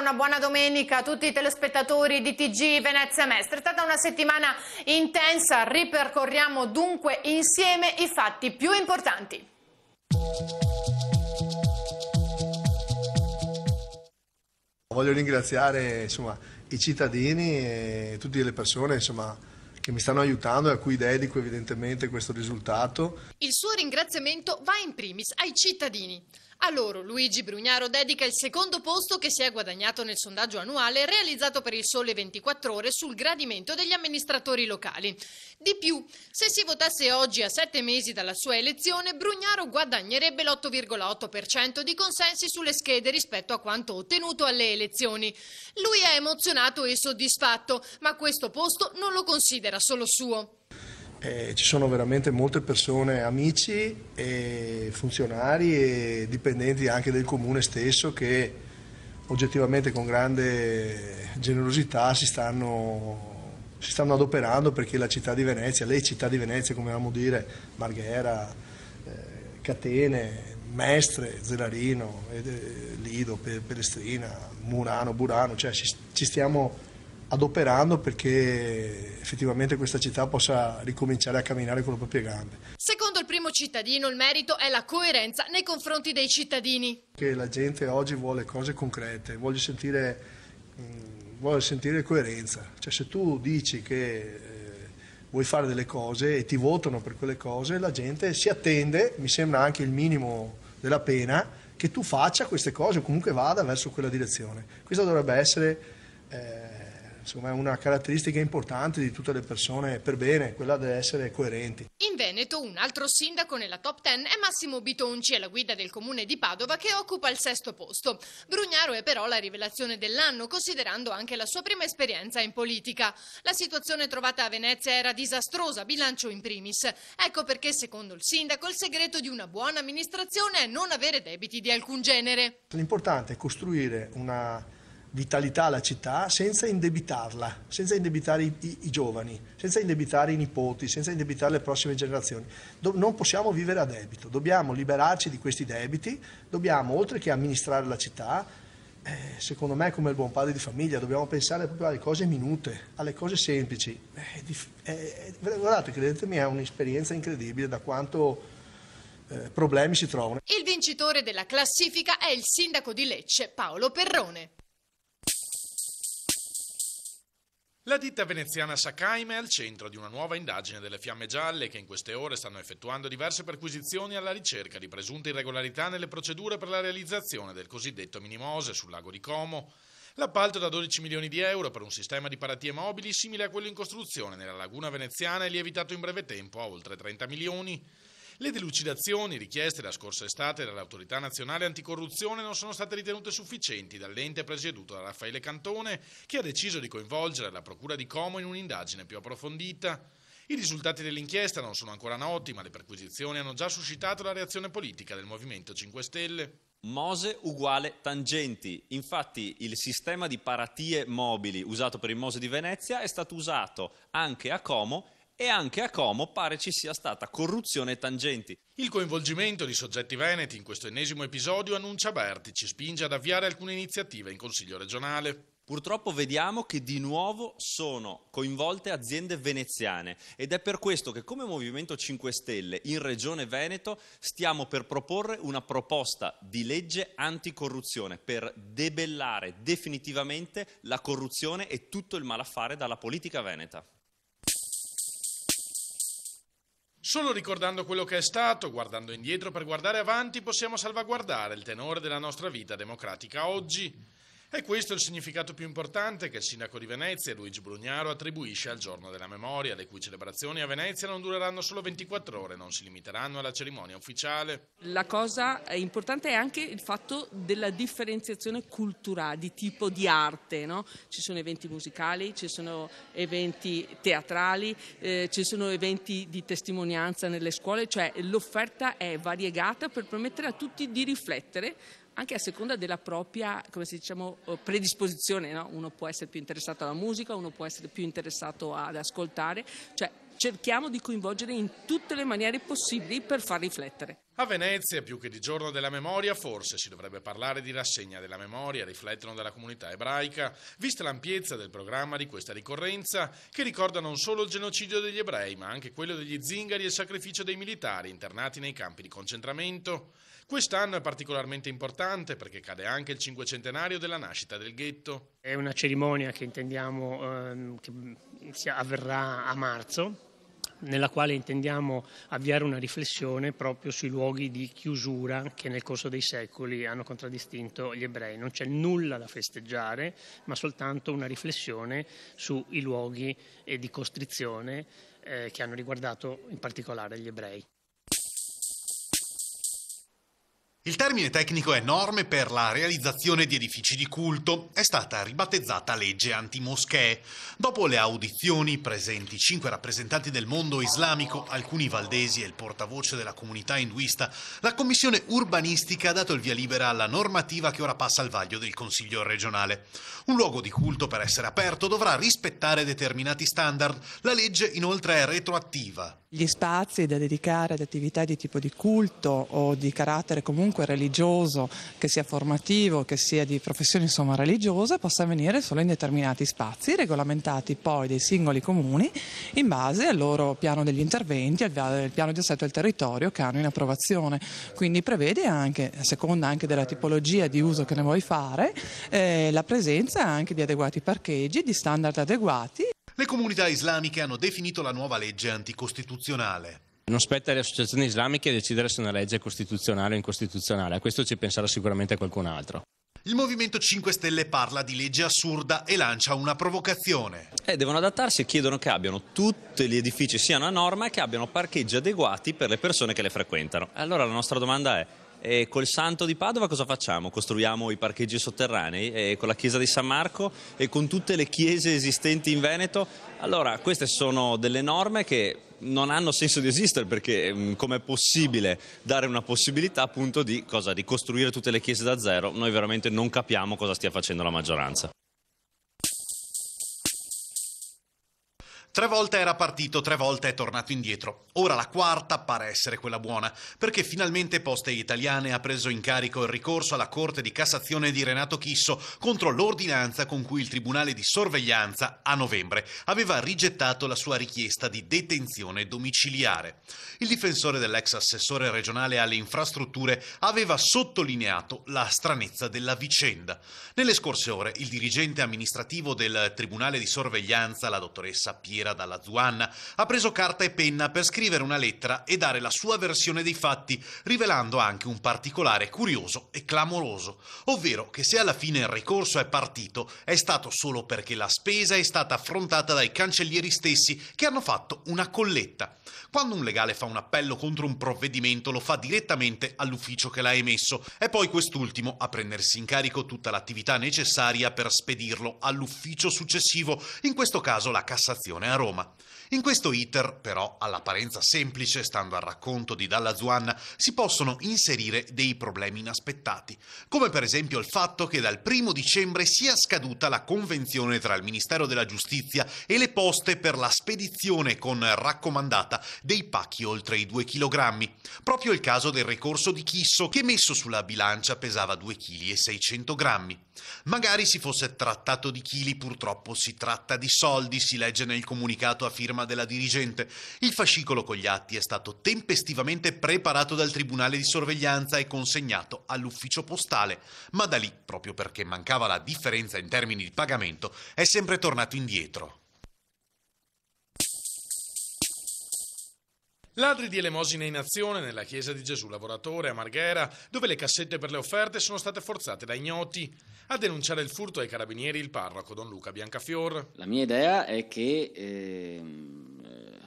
una buona domenica a tutti i telespettatori di TG Venezia Mestre. È stata una settimana intensa, ripercorriamo dunque insieme i fatti più importanti. Voglio ringraziare insomma, i cittadini e tutte le persone insomma, che mi stanno aiutando e a cui dedico evidentemente questo risultato. Il suo ringraziamento va in primis ai cittadini. A loro Luigi Brugnaro dedica il secondo posto che si è guadagnato nel sondaggio annuale realizzato per il Sole 24 Ore sul gradimento degli amministratori locali. Di più, se si votasse oggi a sette mesi dalla sua elezione, Brugnaro guadagnerebbe l'8,8% di consensi sulle schede rispetto a quanto ottenuto alle elezioni. Lui è emozionato e soddisfatto, ma questo posto non lo considera solo suo. Eh, ci sono veramente molte persone, amici, e funzionari e dipendenti anche del comune stesso che oggettivamente con grande generosità si stanno, si stanno adoperando perché la città di Venezia, le città di Venezia come amiamo dire, Marghera, eh, Catene, Mestre, Zelarino, eh, Lido, Pelestrina, Murano, Burano, cioè ci, ci stiamo adoperando perché effettivamente questa città possa ricominciare a camminare con le proprie gambe. Secondo il primo cittadino il merito è la coerenza nei confronti dei cittadini. Che la gente oggi vuole cose concrete, vuole sentire, mm, vuole sentire coerenza, cioè se tu dici che eh, vuoi fare delle cose e ti votano per quelle cose, la gente si attende, mi sembra anche il minimo della pena, che tu faccia queste cose o comunque vada verso quella direzione. Questa dovrebbe essere... Eh, insomma, è una caratteristica importante di tutte le persone per bene, quella di essere coerenti. In Veneto un altro sindaco nella top ten è Massimo Bitonci alla guida del comune di Padova che occupa il sesto posto. Brugnaro è però la rivelazione dell'anno considerando anche la sua prima esperienza in politica. La situazione trovata a Venezia era disastrosa, bilancio in primis. Ecco perché secondo il sindaco il segreto di una buona amministrazione è non avere debiti di alcun genere. L'importante è costruire una vitalità alla città senza indebitarla, senza indebitare i, i, i, giovani, senza indebitare i nipoti, senza indebitare le prossime generazioni. Do, non possiamo vivere a debito, dobbiamo liberarci di questi debiti, dobbiamo oltre che amministrare la città, eh, secondo me come il buon padre di famiglia dobbiamo pensare proprio alle cose minute, alle cose semplici. Eh, eh, guardate, credetemi, è un'esperienza incredibile da quanto eh, problemi si trovano. Il vincitore della classifica è il sindaco di Lecce, Paolo Perrone. La ditta veneziana Sakaime è al centro di una nuova indagine delle Fiamme Gialle che in queste ore stanno effettuando diverse perquisizioni alla ricerca di presunte irregolarità nelle procedure per la realizzazione del cosiddetto Minimose sul lago di Como. L'appalto da 12 milioni di euro per un sistema di paratie mobili simile a quello in costruzione nella laguna veneziana è lievitato in breve tempo a oltre 30 milioni. Le delucidazioni richieste la scorsa estate dall'Autorità Nazionale Anticorruzione non sono state ritenute sufficienti dall'ente presieduto da Raffaele Cantone, che ha deciso di coinvolgere la Procura di Como in un'indagine più approfondita. I risultati dell'inchiesta non sono ancora noti, ma le perquisizioni hanno già suscitato la reazione politica del Movimento 5 Stelle. Mose uguale tangenti. Infatti il sistema di paratie mobili usato per il Mose di Venezia è stato usato anche a Como e anche a Como pare ci sia stata corruzione e tangenti. Il coinvolgimento di soggetti veneti in questo ennesimo episodio annuncia Berti, ci spinge ad avviare alcune iniziative in Consiglio regionale. Purtroppo vediamo che di nuovo sono coinvolte aziende veneziane ed è per questo che come Movimento 5 Stelle in Regione Veneto stiamo per proporre una proposta di legge anticorruzione per debellare definitivamente la corruzione e tutto il malaffare dalla politica veneta. Solo ricordando quello che è stato, guardando indietro per guardare avanti, possiamo salvaguardare il tenore della nostra vita democratica oggi. E questo è il significato più importante che il sindaco di Venezia, Luigi Brugnaro, attribuisce al giorno della memoria, le cui celebrazioni a Venezia non dureranno solo 24 ore, non si limiteranno alla cerimonia ufficiale. La cosa importante è anche il fatto della differenziazione culturale, di tipo di arte. No? Ci sono eventi musicali, ci sono eventi teatrali, eh, ci sono eventi di testimonianza nelle scuole, cioè l'offerta è variegata per permettere a tutti di riflettere anche a seconda della propria diciamo, eh, predisposizione, no? uno può essere più interessato alla musica, uno può essere più interessato ad ascoltare, cioè cerchiamo di coinvolgere in tutte le maniere possibili per far riflettere. A Venezia, più che di giorno della memoria, forse si dovrebbe parlare di rassegna della memoria, riflettono della comunità ebraica, vista l'ampiezza del programma di questa ricorrenza, che ricorda non solo il genocidio degli ebrei, ma anche quello degli zingari e il sacrificio dei militari internati nei campi di concentramento. Quest'anno è particolarmente importante perché cade anche il cinquecentenario della nascita del ghetto. È una cerimonia che intendiamo ehm, che avverrà a marzo nella quale intendiamo avviare una riflessione proprio sui luoghi di chiusura che nel corso dei secoli hanno contraddistinto gli ebrei. Non c'è nulla da festeggiare, ma soltanto una riflessione sui luoghi di costrizione eh, che hanno riguardato in particolare gli ebrei. Il termine tecnico è norme per la realizzazione di edifici di culto. È stata ribattezzata legge antimoschee. Dopo le audizioni presenti cinque rappresentanti del mondo islamico, alcuni valdesi e il portavoce della comunità induista, la commissione urbanistica ha dato il via libera alla normativa che ora passa al vaglio del Consiglio regionale. Un luogo di culto per essere aperto dovrà rispettare determinati standard. La legge inoltre è retroattiva. Gli spazi da dedicare ad attività di tipo di culto o di carattere comunque religioso, che sia formativo, che sia di professione insomma religiosa, possa avvenire solo in determinati spazi, regolamentati poi dai singoli comuni in base al loro piano degli interventi, al piano di assetto del territorio che hanno in approvazione. Quindi prevede anche, a seconda anche della tipologia di uso che ne vuoi fare, eh, la presenza anche di adeguati parcheggi, di standard adeguati. Le comunità islamiche hanno definito la nuova legge anticostituzionale. Non spetta alle associazioni islamiche decidere se una legge è costituzionale o incostituzionale, a questo ci penserà sicuramente qualcun altro. Il Movimento 5 Stelle parla di legge assurda e lancia una provocazione. Eh, devono adattarsi e chiedono che abbiano tutti gli edifici siano a norma e che abbiano parcheggi adeguati per le persone che le frequentano. Allora la nostra domanda è e col Santo di Padova cosa facciamo? Costruiamo i parcheggi sotterranei e con la chiesa di San Marco e con tutte le chiese esistenti in Veneto? Allora, queste sono delle norme che non hanno senso di esistere perché mm, com'è possibile dare una possibilità appunto di, cosa, di costruire tutte le chiese da zero? Noi veramente non capiamo cosa stia facendo la maggioranza. Tre volte era partito, tre volte è tornato indietro. Ora la quarta pare essere quella buona, perché finalmente Poste Italiane ha preso in carico il ricorso alla Corte di Cassazione di Renato Chisso contro l'ordinanza con cui il Tribunale di Sorveglianza a novembre aveva rigettato la sua richiesta di detenzione domiciliare. Il difensore dell'ex assessore regionale alle infrastrutture aveva sottolineato la stranezza della vicenda. Nelle scorse ore il dirigente amministrativo del Tribunale di Sorveglianza, la dottoressa Piera Piera dalla Zuanna, ha preso carta e penna per scrivere una lettera e dare la sua versione dei fatti, rivelando anche un particolare curioso e clamoroso, ovvero che se alla fine il ricorso è partito è stato solo perché la spesa è stata affrontata dai cancellieri stessi che hanno fatto una colletta. Quando un legale fa un appello contro un provvedimento lo fa direttamente all'ufficio che l'ha emesso, è poi quest'ultimo a prendersi in carico tutta l'attività necessaria per spedirlo all'ufficio successivo, in questo caso la Cassazione a Roma. In questo iter, però, all'apparenza semplice, stando al racconto di Dalla Zuanna, si possono inserire dei problemi inaspettati, come per esempio il fatto che dal primo dicembre sia scaduta la convenzione tra il Ministero della Giustizia e le poste per la spedizione con raccomandata dei pacchi oltre i 2 kg. Proprio il caso del ricorso di Chisso, che messo sulla bilancia pesava 2 kg 600 grammi. Magari si fosse trattato di chili, purtroppo si tratta di soldi, si legge nel comunicato a firma della dirigente. Il fascicolo con gli atti è stato tempestivamente preparato dal Tribunale di sorveglianza e consegnato all'ufficio postale, ma da lì, proprio perché mancava la differenza in termini di pagamento, è sempre tornato indietro. Ladri di elemosine in azione nella chiesa di Gesù Lavoratore a Marghera, dove le cassette per le offerte sono state forzate da ignoti. A denunciare il furto ai carabinieri il parroco Don Luca Biancafior. La mia idea è che eh,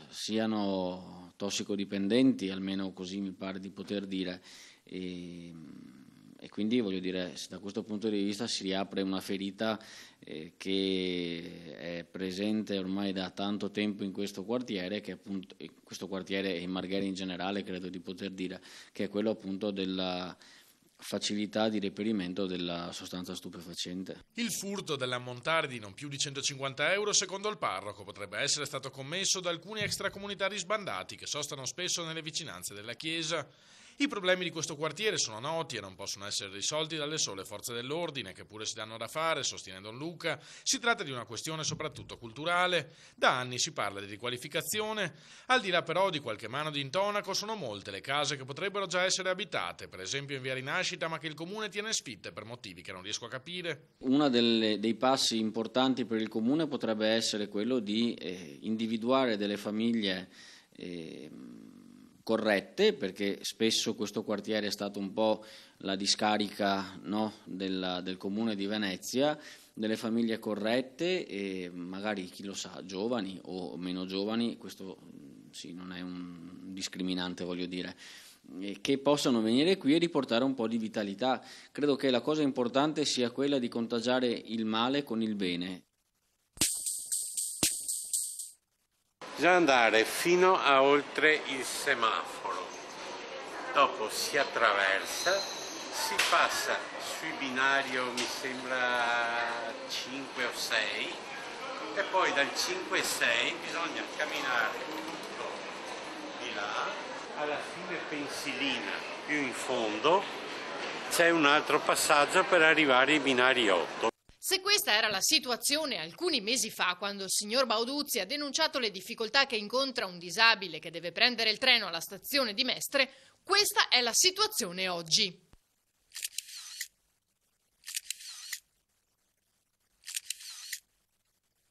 siano tossicodipendenti, almeno così mi pare di poter dire. E, e quindi voglio dire, da questo punto di vista si riapre una ferita eh, che è presente ormai da tanto tempo in questo quartiere, che appunto, questo quartiere e in Marghera in generale credo di poter dire, che è quello appunto della facilità di reperimento della sostanza stupefacente. Il furto dell'ammontare di non più di 150 euro, secondo il parroco, potrebbe essere stato commesso da alcuni extracomunitari sbandati che sostano spesso nelle vicinanze della chiesa. I problemi di questo quartiere sono noti e non possono essere risolti dalle sole forze dell'ordine, che pure si danno da fare, sostiene Don Luca. Si tratta di una questione soprattutto culturale. Da anni si parla di riqualificazione. Al di là però di qualche mano di intonaco, sono molte le case che potrebbero già essere abitate, per esempio in via Rinascita, ma che il comune tiene sfitte per motivi che non riesco a capire. Uno dei passi importanti per il comune potrebbe essere quello di eh, individuare delle famiglie. Eh, corrette, perché spesso questo quartiere è stato un po' la discarica no, del, del, comune di Venezia, delle famiglie corrette e magari chi lo sa, giovani o meno giovani, questo sì, non è un discriminante voglio dire, che possano venire qui e riportare un po' di vitalità. Credo che la cosa importante sia quella di contagiare il male con il bene. Bisogna andare fino a oltre il semaforo, dopo si attraversa, si passa sui binario mi sembra 5 o 6 e poi dal 5 e 6 bisogna camminare tutto di là, alla fine pensilina più in fondo c'è un altro passaggio per arrivare ai binari 8. Se questa era la situazione alcuni mesi fa, quando il signor Bauduzzi ha denunciato le difficoltà che incontra un disabile che deve prendere il treno alla stazione di Mestre, questa è la situazione oggi.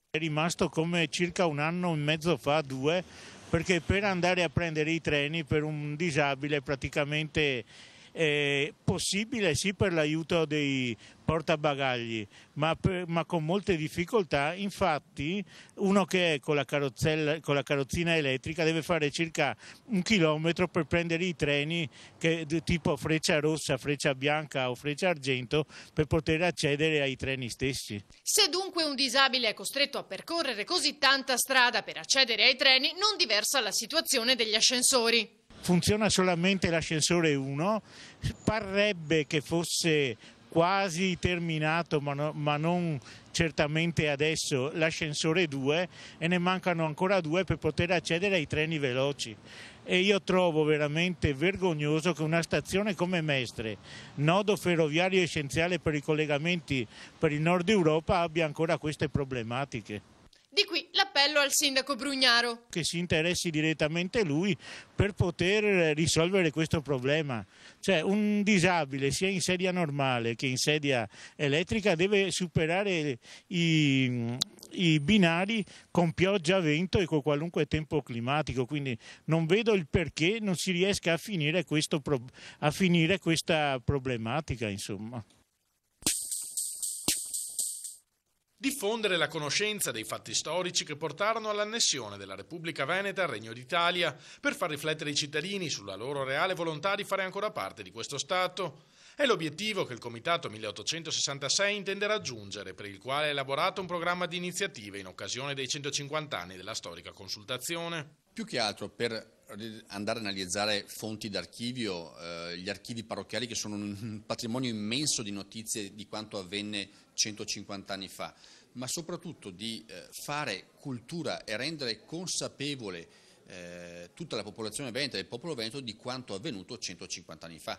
È rimasto come circa un anno e mezzo fa, due, perché per andare a prendere i treni per un disabile praticamente è possibile sì per l'aiuto dei portabagagli, ma, per, ma, con molte difficoltà. Infatti, uno che è con la, con la, carrozzina elettrica deve fare circa un chilometro per prendere i treni che, tipo freccia rossa, freccia bianca o freccia argento per poter accedere ai treni stessi. Se dunque un disabile è costretto a percorrere così tanta strada per accedere ai treni, non diversa la situazione degli ascensori funziona solamente l'ascensore 1, parrebbe che fosse quasi terminato, ma, no, ma, non certamente adesso, l'ascensore 2 e ne mancano ancora due per poter accedere ai treni veloci. E io trovo veramente vergognoso che una stazione come Mestre, nodo ferroviario essenziale per i collegamenti per il nord Europa, abbia ancora queste problematiche. Di qui l'appello al sindaco Brugnaro. Che si interessi direttamente lui per poter risolvere questo problema. Cioè un disabile sia in sedia normale che in sedia elettrica deve superare i, i binari con pioggia, vento e con qualunque tempo climatico, quindi non vedo il perché non si riesca a finire, questo, a finire questa problematica. Insomma. Diffondere la conoscenza dei fatti storici che portarono all'annessione della Repubblica Veneta al Regno d'Italia, per far riflettere i cittadini sulla loro reale volontà di fare ancora parte di questo Stato. È l'obiettivo che il Comitato 1866 intende raggiungere, per il quale ha elaborato un programma di iniziative in occasione dei 150 anni della storica consultazione. Più che altro per andare a analizzare fonti d'archivio, eh, gli archivi parrocchiali che sono un patrimonio immenso di notizie di quanto avvenne 150 anni fa, ma soprattutto di eh, fare cultura e rendere consapevole eh, tutta la popolazione veneta e il popolo veneto di quanto avvenuto 150 anni fa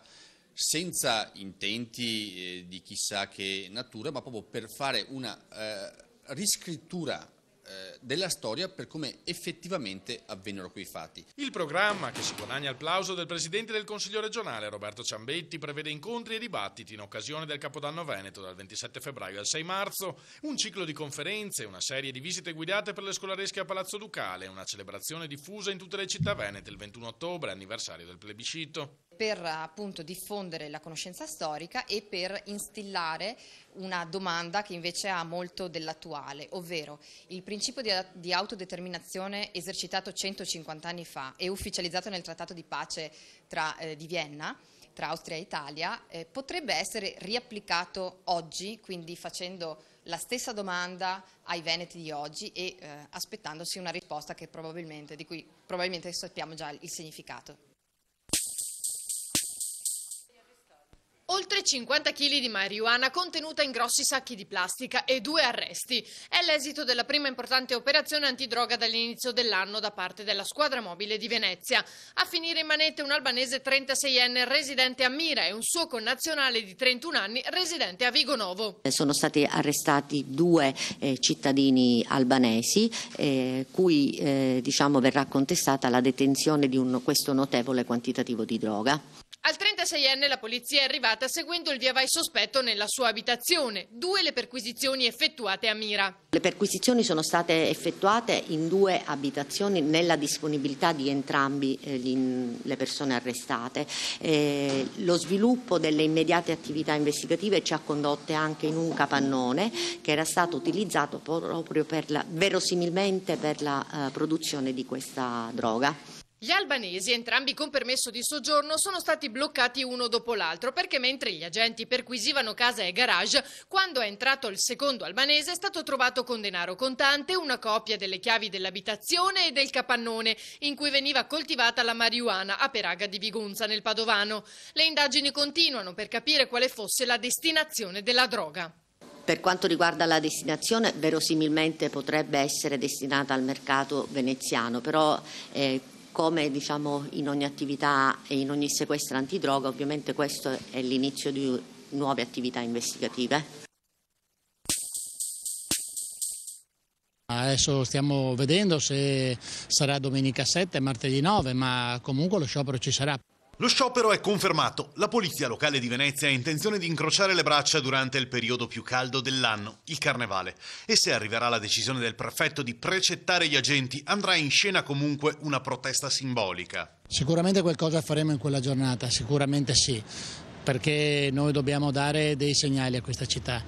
senza intenti eh, di chissà che natura, ma proprio per fare una eh, riscrittura eh, della storia per come effettivamente avvennero quei fatti. Il programma, che si guadagna il plauso del Presidente del Consiglio regionale Roberto Ciambetti, prevede incontri e dibattiti in occasione del Capodanno Veneto dal 27 febbraio al 6 marzo, un ciclo di conferenze, una serie di visite guidate per le scolaresche a Palazzo Ducale, una celebrazione diffusa in tutte le città venete il 21 ottobre, anniversario del plebiscito per appunto diffondere la conoscenza storica e per instillare una domanda che invece ha molto dell'attuale, ovvero il principio di, autodeterminazione esercitato 150 anni fa e ufficializzato nel Trattato di pace tra, eh, di Vienna tra Austria e Italia eh, potrebbe essere riapplicato oggi, quindi facendo la stessa domanda ai veneti di oggi e eh, aspettandosi una risposta di cui probabilmente sappiamo già il significato. Oltre 50 kg di marijuana contenuta in grossi sacchi di plastica e due arresti. È l'esito della prima importante operazione antidroga dall'inizio dell'anno da parte della squadra mobile di Venezia. A finire in manette un albanese 36enne residente a Mira e un suo connazionale di 31 anni residente a Vigonovo. Sono stati arrestati due eh, cittadini albanesi eh, cui eh, diciamo, verrà contestata la detenzione di un, questo notevole quantitativo di droga. Al 36enne la polizia è arrivata seguendo il via vai sospetto nella sua abitazione. Due le perquisizioni effettuate a Mira. Le perquisizioni sono state effettuate in due abitazioni nella disponibilità di entrambi eh, le persone arrestate. Eh, lo sviluppo delle immediate attività investigative ci ha condotte anche in un capannone che era stato utilizzato proprio per la, verosimilmente per la uh, produzione di questa droga. Gli albanesi, entrambi con permesso di soggiorno, sono stati bloccati uno dopo l'altro perché mentre gli agenti perquisivano casa e garage, quando è entrato il secondo albanese è stato trovato con denaro contante, una copia delle chiavi dell'abitazione e del capannone in cui veniva coltivata la marijuana a Peraga di Vigunza nel Padovano. Le indagini continuano per capire quale fosse la destinazione della droga. Per quanto riguarda la destinazione, verosimilmente potrebbe essere destinata al mercato veneziano, però eh, come diciamo, in ogni attività e in ogni sequestro antidroga, ovviamente questo è l'inizio di nuove attività investigative. Adesso stiamo vedendo se sarà domenica 7, martedì 9, ma comunque lo sciopero ci sarà. Lo sciopero è confermato. La polizia locale di Venezia ha intenzione di incrociare le braccia durante il periodo più caldo dell'anno, il carnevale. E se arriverà la decisione del prefetto di precettare gli agenti, andrà in scena comunque una protesta simbolica. Sicuramente qualcosa faremo in quella giornata, sicuramente sì, perché noi dobbiamo dare dei segnali a questa città.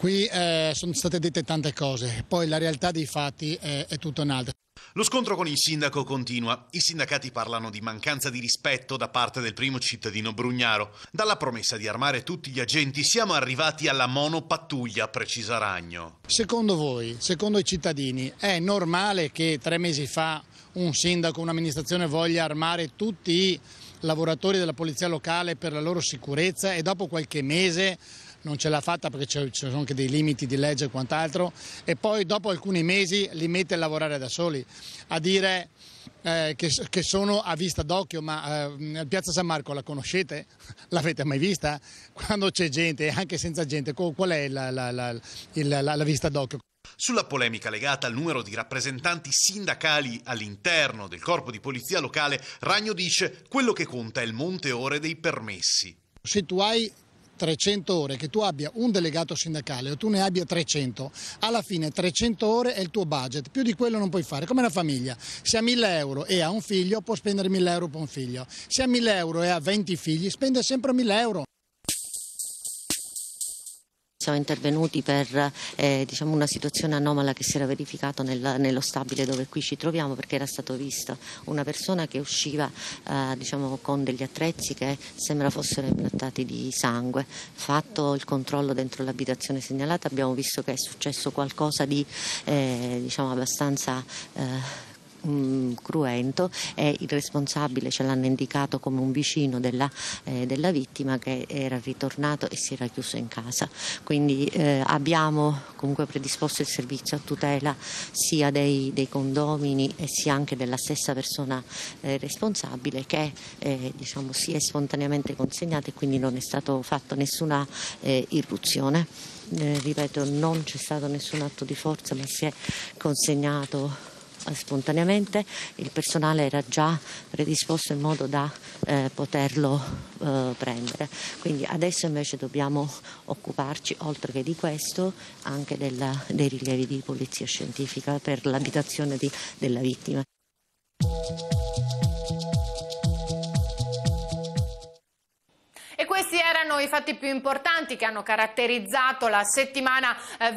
Qui eh, sono state dette tante cose, poi la realtà dei fatti è, è tutto un'altra. Lo scontro con il sindaco continua. I sindacati parlano di mancanza di rispetto da parte del primo cittadino Brugnaro. Dalla promessa di armare tutti gli agenti siamo arrivati alla monopattuglia, precisa Ragno. Secondo voi, secondo i cittadini, è normale che tre mesi fa un sindaco, un'amministrazione voglia armare tutti i lavoratori della polizia locale per la loro sicurezza e dopo qualche mese non ce l'ha fatta perché ci sono anche dei limiti di legge e quant'altro e poi dopo alcuni mesi li mette a lavorare da soli, a dire eh, che, che, sono a vista d'occhio, ma eh, Piazza San Marco la conoscete? L'avete mai vista? Quando c'è gente e anche senza gente, qual è la, la, la, la, la vista d'occhio? Sulla polemica legata al numero di rappresentanti sindacali all'interno del corpo di polizia locale, Ragno dice quello che conta è il monte ore dei permessi. Se tu hai 300 ore, che tu abbia un delegato sindacale o tu ne abbia 300, alla fine 300 ore è il tuo budget, più di quello non puoi fare, come una famiglia. Se ha 1000 euro e ha un figlio può spendere 1000 euro per un figlio, se ha 1000 euro e ha 20 figli spende sempre 1000 euro. Siamo intervenuti per eh, diciamo una situazione anomala che si era verificata nel, nello stabile dove qui ci troviamo perché era stato visto una persona che usciva eh, diciamo, con degli attrezzi che sembra fossero imbrattati di sangue. Fatto il controllo dentro l'abitazione segnalata abbiamo visto che è successo qualcosa di eh, diciamo, abbastanza eh, mh, cruento e il responsabile ce l'hanno indicato come un vicino della, eh, della, vittima che era ritornato e si era chiuso in casa. Quindi eh, abbiamo comunque predisposto il servizio a tutela sia dei, dei condomini e sia anche della stessa persona eh, responsabile che eh, diciamo, si è spontaneamente consegnata e quindi non è stato fatto nessuna eh, irruzione. Eh, ripeto, non c'è stato nessun atto di forza, ma si è consegnato spontaneamente, il personale era già predisposto in modo da eh, poterlo eh, prendere. Quindi adesso invece dobbiamo occuparci, oltre che di questo, anche della, dei rilievi di polizia scientifica per l'abitazione di, della vittima. questi erano i fatti più importanti che hanno caratterizzato la settimana eh,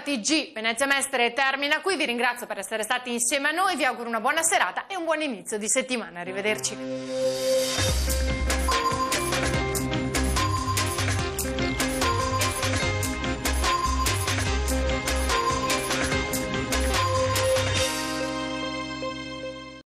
TG Venezia Mestre termina qui. Vi ringrazio per essere stati insieme a noi. Vi auguro una buona serata e un buon inizio di settimana. Arrivederci.